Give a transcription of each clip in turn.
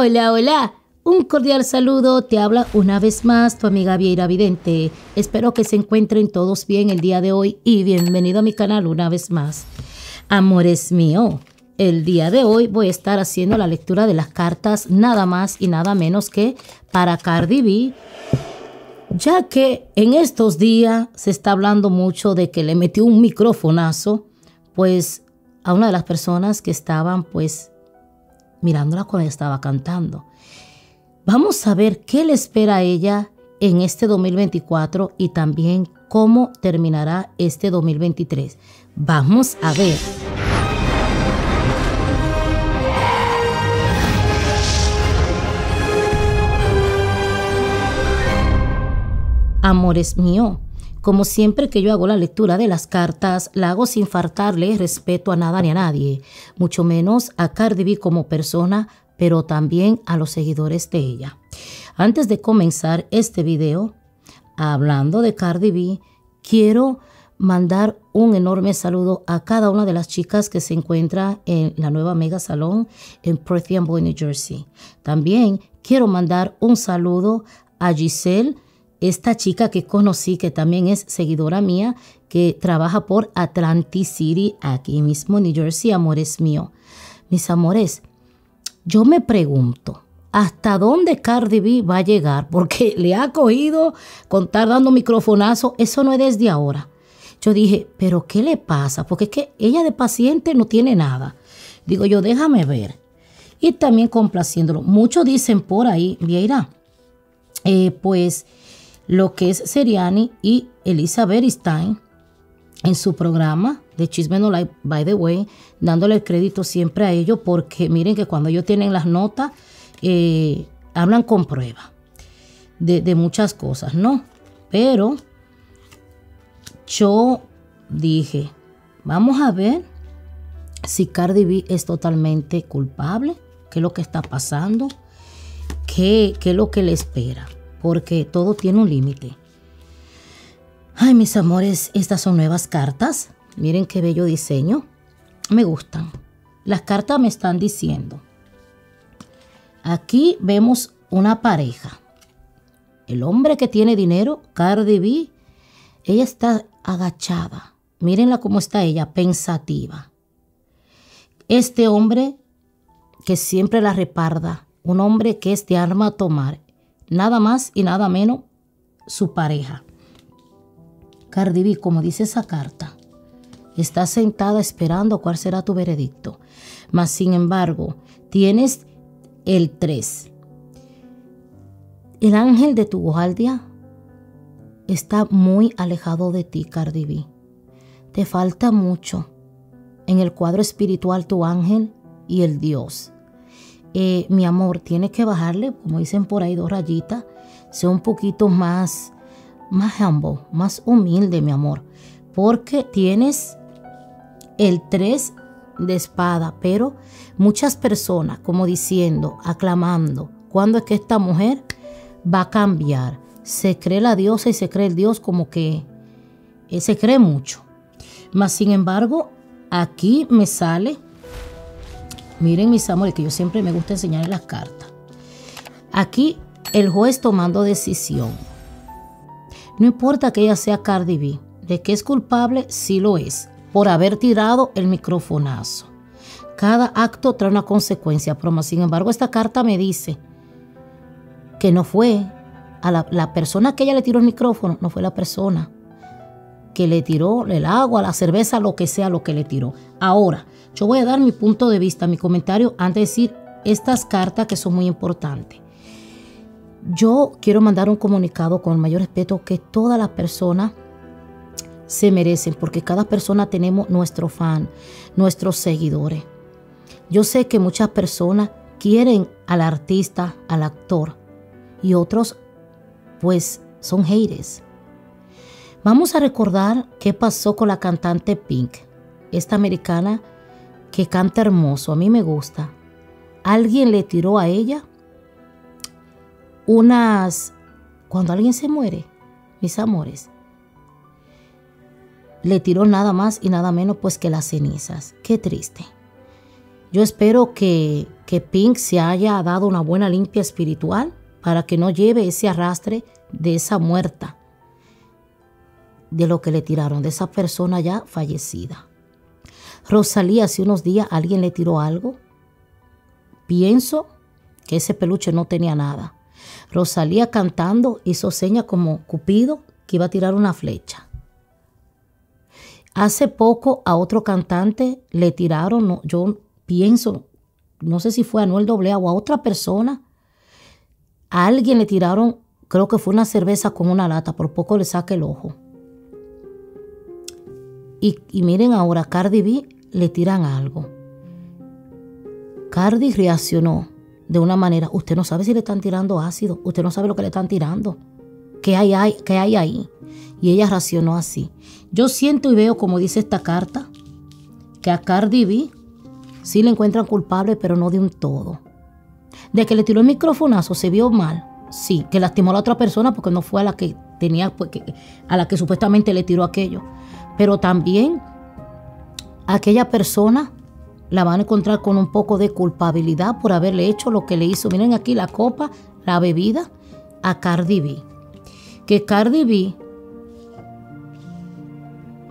Hola, hola. Un cordial saludo, te habla una vez más tu amiga Vieira Vidente. Espero que se encuentren todos bien el día de hoy y bienvenido a mi canal una vez más. Amores mío, el día de hoy voy a estar haciendo la lectura de las cartas nada más y nada menos que para Cardi B, ya que en estos días se está hablando mucho de que le metió un microfonazo, pues a una de las personas que estaban pues mirándola cuando estaba cantando. Vamos a ver qué le espera a ella en este 2024 y también cómo terminará este 2023. Vamos a ver. Amores mío, como siempre que yo hago la lectura de las cartas, la hago sin faltarle respeto a nada ni a nadie, mucho menos a Cardi B como persona, pero también a los seguidores de ella. Antes de comenzar este video, hablando de Cardi B, quiero mandar un enorme saludo a cada una de las chicas que se encuentra en la nueva Mega Salón en Perth Boy, New Jersey. También quiero mandar un saludo a Giselle, esta chica que conocí, que también es seguidora mía, que trabaja por Atlantic City, aquí mismo, New Jersey, amores mío. Mis amores, yo me pregunto, ¿hasta dónde Cardi B va a llegar? Porque le ha cogido contar dando microfonazo, eso no es desde ahora. Yo dije, ¿pero qué le pasa? Porque es que ella de paciente no tiene nada. Digo yo, déjame ver. Y también complaciéndolo. Muchos dicen por ahí, Vieira, eh, pues lo que es Seriani y Elizabeth Stein en su programa de Chisme No Life, by the way, dándole el crédito siempre a ellos porque miren que cuando ellos tienen las notas, eh, hablan con prueba de, muchas cosas, ¿no? Pero yo dije, vamos a ver si Cardi B es totalmente culpable, qué es lo que está pasando, qué es lo que le espera porque todo tiene un límite. Ay, mis amores, estas son nuevas cartas. Miren qué bello diseño. Me gustan. Las cartas me están diciendo. Aquí vemos una pareja. El hombre que tiene dinero, Cardi B, ella está agachada. Mírenla cómo está ella, pensativa. Este hombre que siempre la reparda, un hombre que es de arma a tomar, nada más y nada menos su pareja. Cardi como dice esa carta, está sentada esperando cuál será tu veredicto. Mas, sin embargo, tienes el 3. El ángel de tu guardia está muy alejado de ti, Cardi. Te falta mucho en el cuadro espiritual tu ángel y el Dios. Eh, mi amor, tienes que bajarle, como dicen por ahí, dos rayitas, sea un poquito más, más humble, más humilde, mi amor, porque tienes el 3 de espada, pero muchas personas como diciendo, aclamando, ¿cuándo es que esta mujer va a cambiar? Se cree la diosa y se cree el dios como que eh, se cree mucho. Mas sin embargo, aquí me sale Miren mis amores, que yo siempre me gusta enseñar las cartas. Aquí el juez tomando decisión. No importa que ella sea Cardi B, de que es culpable, sí lo es, por haber tirado el microfonazo. Cada acto trae una consecuencia, pero sin embargo esta carta me dice que no fue a la, la persona que ella le tiró el micrófono, no fue la persona que le tiró el agua, la cerveza, lo que sea lo que le tiró. Ahora, yo voy a dar mi punto de vista, mi comentario antes de decir estas cartas que son muy importantes. Yo quiero mandar un comunicado con el mayor respeto que todas las personas se merecen, porque cada persona tenemos nuestro fan, nuestros seguidores. Yo sé que muchas personas quieren al artista, al actor, y otros pues son haters. Vamos a recordar qué pasó con la cantante Pink, esta americana que canta hermoso, a mí me gusta. Alguien le tiró a ella unas... Cuando alguien se muere, mis amores, le tiró nada más y nada menos pues que las cenizas. Qué triste. Yo espero que, que Pink se haya dado una buena limpia espiritual para que no lleve ese arrastre de esa muerta, de lo que le tiraron, de esa persona ya fallecida. Rosalía, hace unos días alguien le tiró algo. Pienso que ese peluche no tenía nada. Rosalía cantando hizo seña como Cupido que iba a tirar una flecha. Hace poco a otro cantante le tiraron, yo pienso, no sé si fue a Noel AA o a otra persona, a alguien le tiraron, creo que fue una cerveza con una lata, por poco le saca el ojo. Y, y miren ahora, Cardi B le tiran algo. Cardi reaccionó de una manera, usted no sabe si le están tirando ácido, usted no sabe lo que le están tirando, qué hay, hay, qué hay ahí. Y ella reaccionó así. Yo siento y veo, como dice esta carta, que a Cardi B sí le encuentran culpable, pero no de un todo. De que le tiró el microfonazo, se vio mal. Sí, que lastimó a la otra persona porque no fue a la que tenía, pues, a la que supuestamente le tiró aquello. Pero también aquella persona la van a encontrar con un poco de culpabilidad por haberle hecho lo que le hizo. Miren aquí la copa, la bebida a Cardi B. Que Cardi B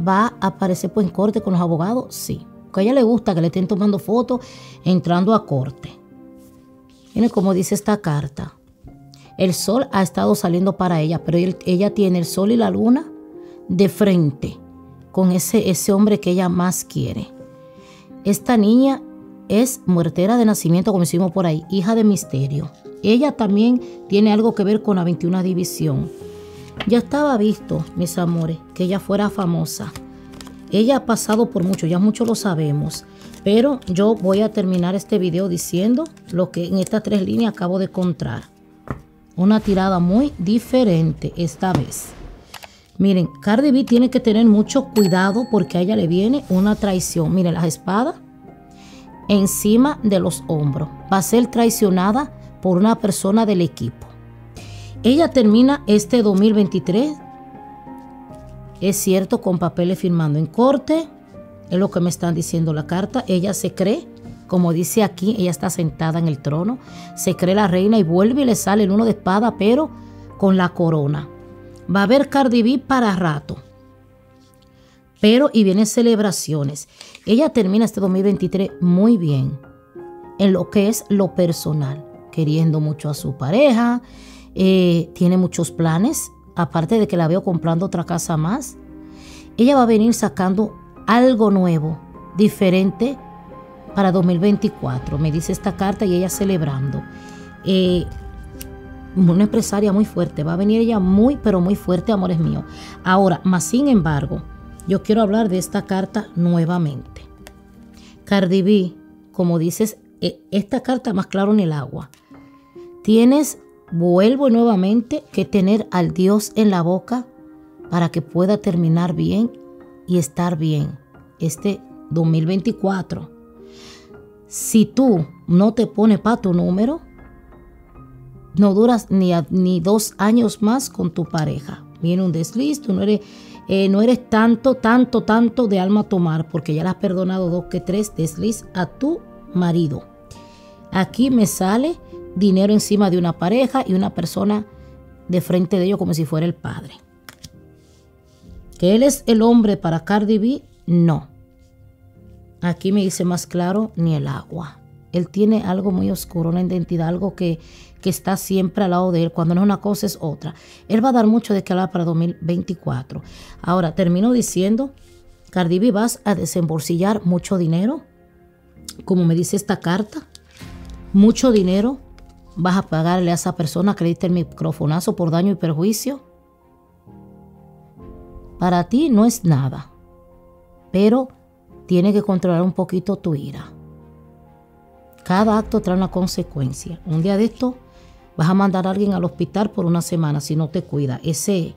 va a aparecer pues en corte con los abogados, sí. Que a ella le gusta que le estén tomando fotos entrando a corte. Miren cómo dice esta carta. El sol ha estado saliendo para ella, pero ella tiene el sol y la luna de frente con ese, ese hombre que ella más quiere. Esta niña es muertera de nacimiento, como decimos por ahí, hija de misterio. Ella también tiene algo que ver con la 21 división. Ya estaba visto, mis amores, que ella fuera famosa. Ella ha pasado por mucho, ya mucho lo sabemos. Pero yo voy a terminar este video diciendo lo que en estas tres líneas acabo de encontrar. Una tirada muy diferente esta vez. Miren, Cardi B tiene que tener mucho cuidado porque a ella le viene una traición. Miren, las espadas encima de los hombros. Va a ser traicionada por una persona del equipo. Ella termina este 2023, es cierto, con papeles firmando en corte. Es lo que me están diciendo la carta. Ella se cree, como dice aquí, ella está sentada en el trono. Se cree la reina y vuelve y le sale el uno de espada, pero con la corona. Va a haber Cardi B para rato. Pero, y vienen celebraciones. Ella termina este 2023 muy bien en lo que es lo personal, queriendo mucho a su pareja, eh, tiene muchos planes, aparte de que la veo comprando otra casa más. Ella va a venir sacando algo nuevo, diferente para 2024, me dice esta carta y ella celebrando. Eh, una empresaria muy fuerte, va a venir ella muy, pero muy fuerte, amores míos. Ahora, más sin embargo, yo quiero hablar de esta carta nuevamente. Cardi B, como dices, e, esta carta más claro en el agua. Tienes, vuelvo nuevamente, que tener al Dios en la boca para que pueda terminar bien y estar bien este 2024. Si tú no te pones para tu número, no duras ni, ni dos años más con tu pareja. Viene un desliz, tú no eres, eh, no eres tanto, tanto, tanto de alma a tomar, porque ya le has perdonado dos que tres desliz a tu marido. Aquí me sale dinero encima de una pareja y una persona de frente de ellos como si fuera el padre. Que él es el hombre para Cardi B, no. Aquí me dice más claro, ni el agua. Él tiene algo muy oscuro, una identidad, algo que, que está siempre al lado de él. Cuando no es una cosa, es otra. Él va a dar mucho de qué hablar para 2024. Ahora, termino diciendo, Cardi B, vas a desembolsillar mucho dinero, como me dice esta carta. Mucho dinero vas a pagarle a esa persona que le diste el microfonazo por daño y perjuicio. Para ti no es nada, pero tiene que controlar un poquito tu ira. Cada acto trae una consecuencia. Un día de esto vas a mandar a alguien al hospital por una semana si no te cuida. Ese,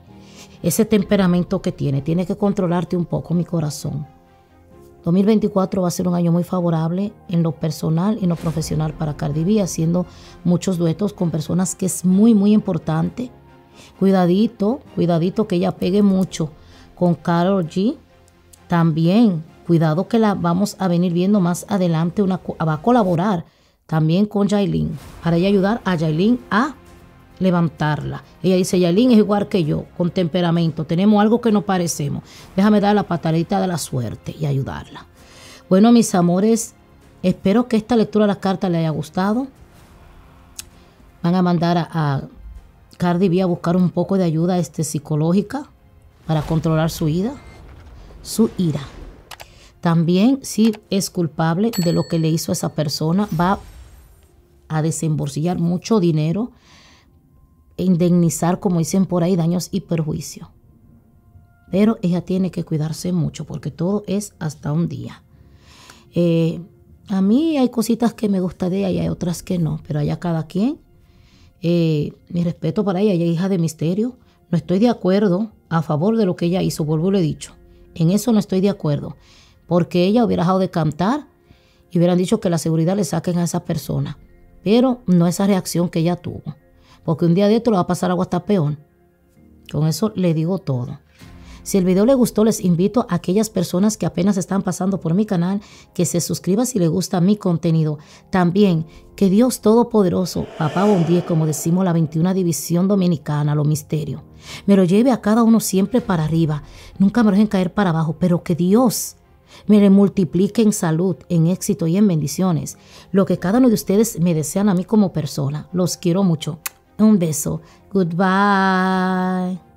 ese temperamento que tiene, tiene que controlarte un poco mi corazón. 2024 va a ser un año muy favorable en lo personal y en lo profesional para Cardi B, haciendo muchos duetos con personas que es muy, muy importante. Cuidadito, cuidadito que ella pegue mucho con Carol G. También Cuidado que la vamos a venir viendo más adelante, una, va a colaborar también con Yailin para ella ayudar a Yailin a levantarla. Ella dice, Yailin es igual que yo, con temperamento, tenemos algo que nos parecemos. Déjame dar la patadita de la suerte y ayudarla. Bueno, mis amores, espero que esta lectura de las cartas le haya gustado. Van a mandar a, Cardi B a buscar un poco de ayuda este, psicológica para controlar su ira. Su ira. También, si es culpable de lo que le hizo a esa persona, va a desembolsillar mucho dinero indemnizar, como dicen por ahí, daños y perjuicios. Pero ella tiene que cuidarse mucho porque todo es hasta un día. Eh, a mí hay cositas que me gusta de ella y hay otras que no, pero allá cada quien. Eh, mi respeto para ella, ella es hija de misterio. No estoy de acuerdo a favor de lo que ella hizo, vuelvo lo he dicho. En eso no estoy de acuerdo, porque ella hubiera dejado de cantar y hubieran dicho que la seguridad le saquen a esa persona. Pero no esa reacción que ella tuvo porque un día de esto lo va a pasar algo hasta. Con eso le digo todo. Si el video le gustó, les invito a aquellas personas que apenas están pasando por mi canal que se suscriban si les gusta mi contenido. También que Dios Todopoderoso, Papá Bondie, como decimos la 21 División Dominicana, lo misterio, me lo lleve a cada uno siempre para arriba. Nunca me dejen caer para abajo, pero que Dios me le multiplique en salud, en éxito y en bendiciones. Lo que cada uno de ustedes me desean a mí como persona. Los quiero mucho. Un beso. Goodbye.